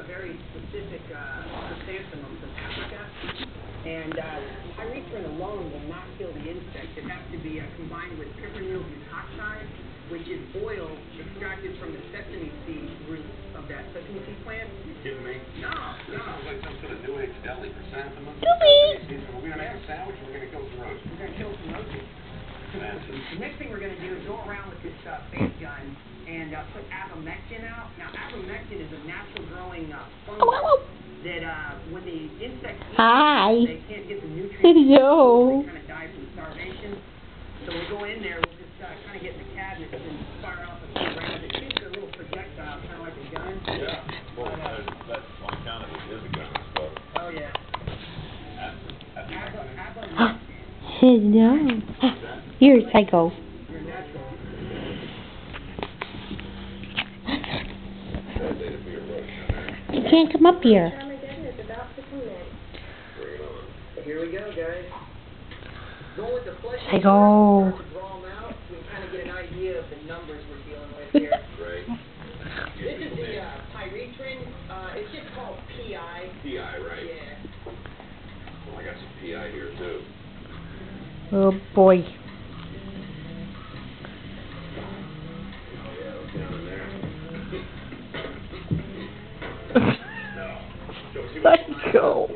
a very specific uh, chrysanthemum from Africa. And uh, pyrethrin alone will not kill the insect. It has to be uh, combined with piperonyl butoxide, which is oil extracted from the sesame seed root of that sesame seed plant. You kidding me? No, This no. sounds like some sort of New Age deli chrysanthemum. Dewey. We're gonna make a sandwich we're gonna kill some roaches. We're going to kill some roaches. Fancy. The next thing we're going to do is go around with this uh, face gun and uh, put abamectin out. Now, abamectin is a natural growing uh, fungus Oh, wow. that uh, when the insects eat Hi. it, they can't get the nutrients. Hello. They kind of die from starvation. So we'll go in there, we'll just uh, kind of get in the cabinets and fire off a few rounds. It shoots a little projectile, kind of like a gun. Yeah, well, that, that's on account of it is a gun, so. Oh, yeah. That's, that's Hello. You're a psycho. You're natural. Bad day to be a roach down there. You can't come up here. Armageddon is about to commence. Bring it on. Oh, Psycho.